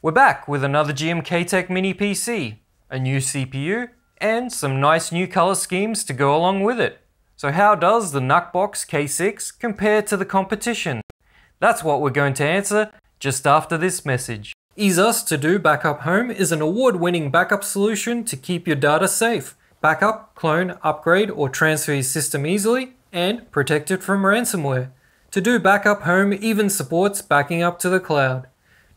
We're back with another GMKtec Mini PC, a new CPU, and some nice new color schemes to go along with it. So how does the NucBox K6 compare to the competition? That's what we're going to answer just after this message. EaseUS Todo Backup Home is an award-winning backup solution to keep your data safe. Backup, clone, upgrade, or transfer your system easily, and protect it from ransomware. Todo Backup Home even supports backing up to the cloud.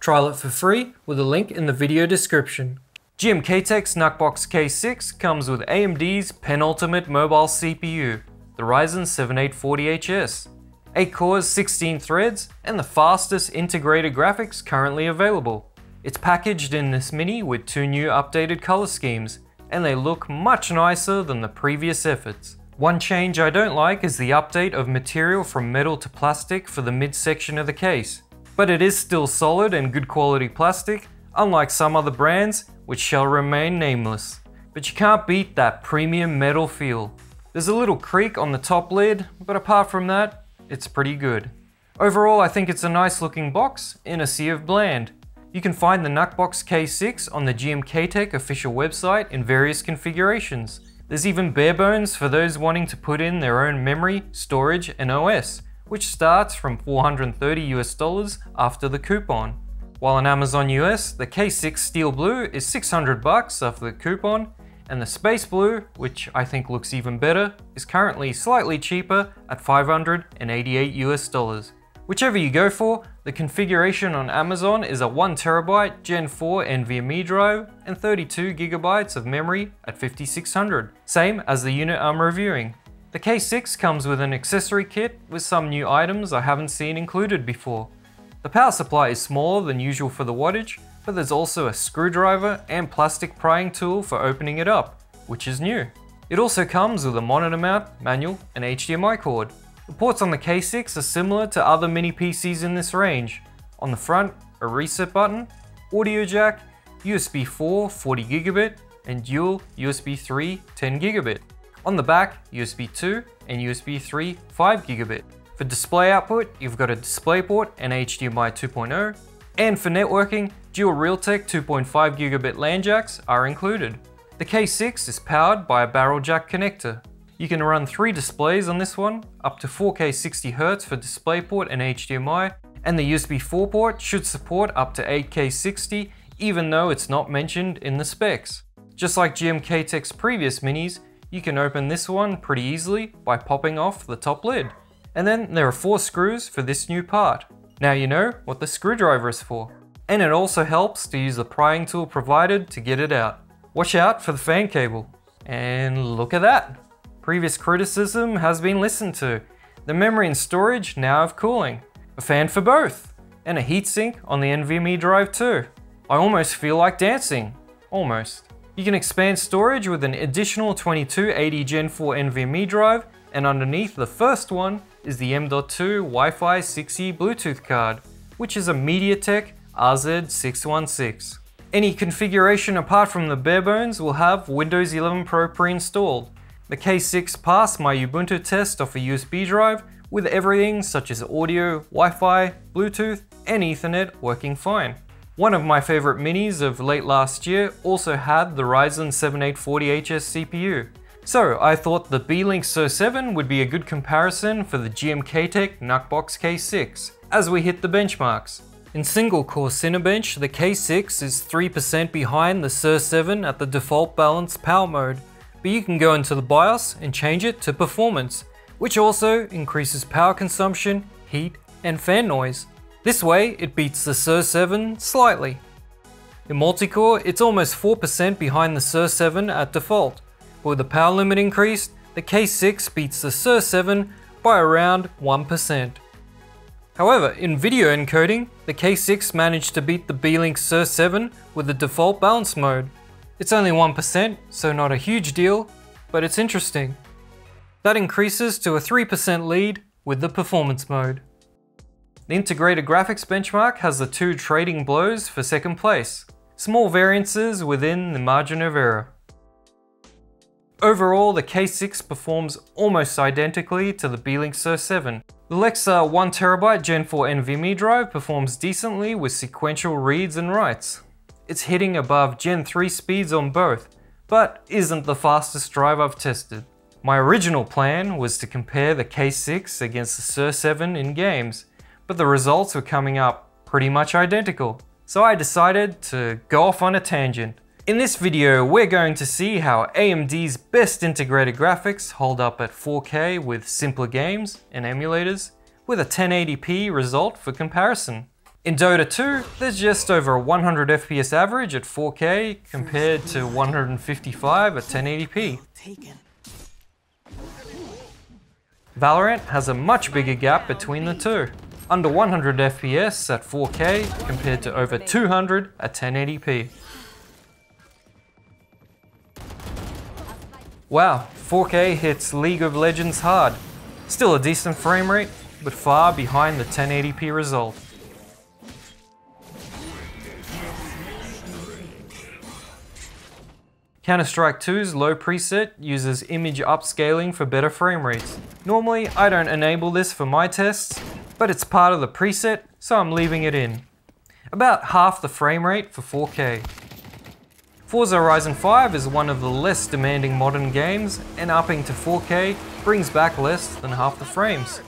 Trial it for free with a link in the video description. GMKtec's NucBox K6 comes with AMD's penultimate mobile CPU, the Ryzen 7840HS. 8 cores, 16 threads, and the fastest integrated graphics currently available. It's packaged in this mini with two new updated color schemes, and they look much nicer than the previous efforts. One change I don't like is the update of material from metal to plastic for the midsection of the case. But it is still solid and good quality plastic, unlike some other brands which shall remain nameless. But you can't beat that premium metal feel. There's a little creak on the top lid, but apart from that, it's pretty good. Overall, I think it's a nice looking box in a sea of bland. You can find the NucBox K6 on the GMKtec official website in various configurations. There's even bare bones for those wanting to put in their own memory, storage, and OS, which starts from 430 US dollars after the coupon. While on Amazon US, the K6 Steel Blue is 600 bucks after the coupon, and the Space Blue, which I think looks even better, is currently slightly cheaper at 588 US dollars. Whichever you go for, the configuration on Amazon is a 1TB Gen 4 NVMe drive and 32GB of memory at 5600, same as the unit I'm reviewing. The K6 comes with an accessory kit with some new items I haven't seen included before. The power supply is smaller than usual for the wattage, but there's also a screwdriver and plastic prying tool for opening it up, which is new. It also comes with a monitor mount, manual, and HDMI cord. The ports on the K6 are similar to other mini PCs in this range. On the front, a reset button, audio jack, USB 4 40GB, and dual USB 3 10GB. On the back, USB 2 and USB 3 5GB. For display output, you've got a DisplayPort and HDMI 2.0, and for networking, dual Realtek 2.5GB LAN jacks are included. The K6 is powered by a barrel jack connector, you can run three displays on this one, up to 4K 60Hz for DisplayPort and HDMI, and the USB 4 port should support up to 8K 60 even though it's not mentioned in the specs. Just like GMKtec's previous minis, you can open this one pretty easily by popping off the top lid. And then there are four screws for this new part. Now you know what the screwdriver is for. And it also helps to use the prying tool provided to get it out. Watch out for the fan cable. And look at that. Previous criticism has been listened to. The memory and storage now have cooling, a fan for both, and a heatsink on the NVMe drive too. I almost feel like dancing. Almost. You can expand storage with an additional 2280 Gen 4 NVMe drive, and underneath the first one is the M.2 Wi-Fi 6E Bluetooth card, which is a MediaTek RZ616. Any configuration apart from the bare bones will have Windows 11 Pro pre-installed, the K6 passed my Ubuntu test off a USB drive with everything such as audio, Wi-Fi, Bluetooth, and Ethernet working fine. One of my favorite minis of late last year also had the Ryzen 7840HS CPU. So I thought the Beelink SER7 would be a good comparison for the GMKtec NucBox K6 as we hit the benchmarks. In single core Cinebench, the K6 is 3% behind the SER7 at the default balanced power mode, but you can go into the BIOS and change it to performance, which also increases power consumption, heat, and fan noise. This way, it beats the SER7 slightly. In multi-core, it's almost 4% behind the SER7 at default, but with the power limit increased, the K6 beats the SER7 by around 1%. However, in video encoding, the K6 managed to beat the Beelink SER7 with the default balance mode, it's only 1%, so not a huge deal, but it's interesting. That increases to a 3% lead with the performance mode. The integrated graphics benchmark has the two trading blows for second place, small variances within the margin of error. Overall, the K6 performs almost identically to the Beelink SER7. The Lexar 1TB Gen 4 NVMe drive performs decently with sequential reads and writes. It's hitting above Gen 3 speeds on both, but isn't the fastest drive I've tested. My original plan was to compare the K6 against the SER7 in games, but the results were coming up pretty much identical. So I decided to go off on a tangent. In this video, we're going to see how AMD's best integrated graphics hold up at 4K with simpler games and emulators, with a 1080p result for comparison. In Dota 2, there's just over a 100 FPS average at 4K compared to 155 at 1080p. Valorant has a much bigger gap between the two. Under 100 FPS at 4K compared to over 200 at 1080p. Wow, 4K hits League of Legends hard. Still a decent frame rate, but far behind the 1080p result. Counter-Strike 2's low preset uses image upscaling for better frame rates. Normally, I don't enable this for my tests, but it's part of the preset, so I'm leaving it in. About half the frame rate for 4K. Forza Horizon 5 is one of the less demanding modern games, and upping to 4K brings back less than half the frames.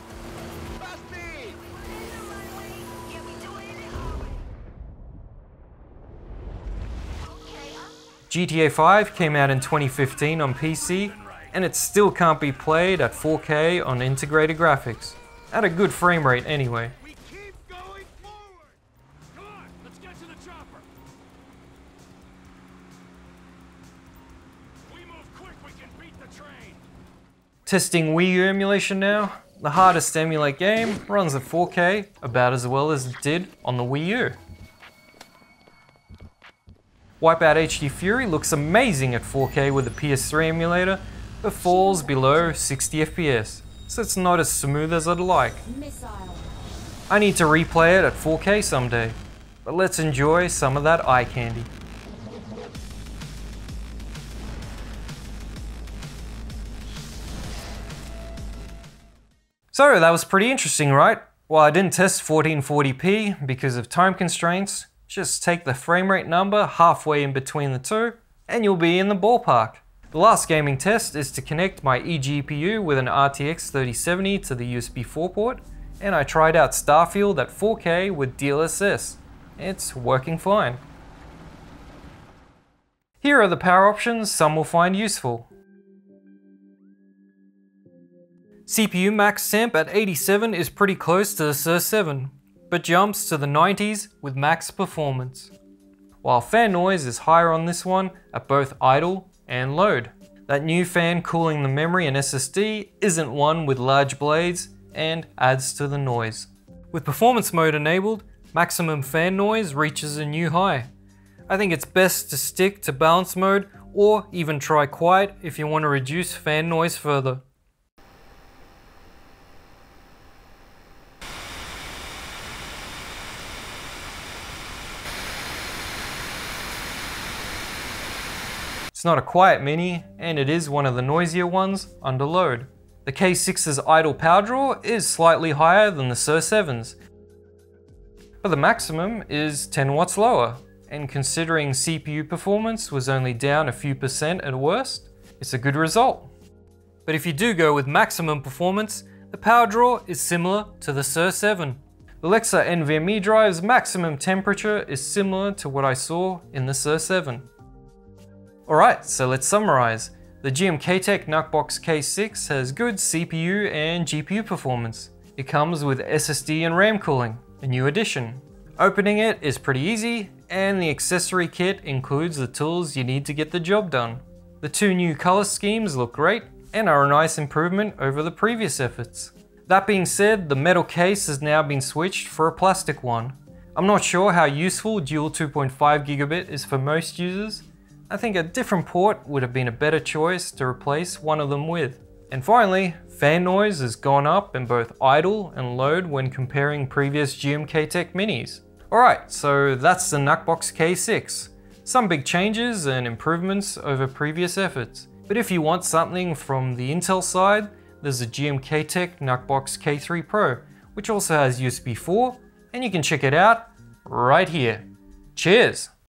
GTA 5 came out in 2015 on PC, and it still can't be played at 4K on integrated graphics. At a good frame rate anyway. Testing Wii U emulation now. The hardest emulate game runs at 4K about as well as it did on the Wii U. Wipeout HD Fury looks amazing at 4K with the PS3 emulator, but falls below 60 FPS, so it's not as smooth as I'd like. I need to replay it at 4K someday, but let's enjoy some of that eye candy. So that was pretty interesting, right? Well, I didn't test 1440p because of time constraints, just take the frame rate number halfway in between the two, and you'll be in the ballpark. The last gaming test is to connect my eGPU with an RTX 3070 to the USB 4 port, and I tried out Starfield at 4K with DLSS. It's working fine. Here are the power options some will find useful. CPU max temp at 87 is pretty close to the SER7, but jumps to the 90s with max performance. While fan noise is higher on this one at both idle and load. That new fan cooling the memory and SSD isn't one with large blades and adds to the noise. With performance mode enabled, maximum fan noise reaches a new high. I think it's best to stick to balance mode or even try quiet if you want to reduce fan noise further. It's not a quiet Mini, and it is one of the noisier ones under load. The K6's idle power draw is slightly higher than the SER7's, but the maximum is 10 watts lower, and considering CPU performance was only down a few percent at worst, it's a good result. But if you do go with maximum performance, the power draw is similar to the SER7. The Lexar NVMe drive's maximum temperature is similar to what I saw in the SER7. Alright, so let's summarize. The GMKtec NucBox K6 has good CPU and GPU performance. It comes with SSD and RAM cooling, a new addition. Opening it is pretty easy, and the accessory kit includes the tools you need to get the job done. The two new color schemes look great, and are a nice improvement over the previous efforts. That being said, the metal case has now been switched for a plastic one. I'm not sure how useful dual 2.5 gigabit is for most users, I think a different port would have been a better choice to replace one of them with. And finally, fan noise has gone up in both idle and load when comparing previous GMKtec minis. Alright, so that's the NucBox K6. Some big changes and improvements over previous efforts. But if you want something from the Intel side, there's a GMKtec NucBox K3 Pro, which also has USB 4, and you can check it out right here. Cheers!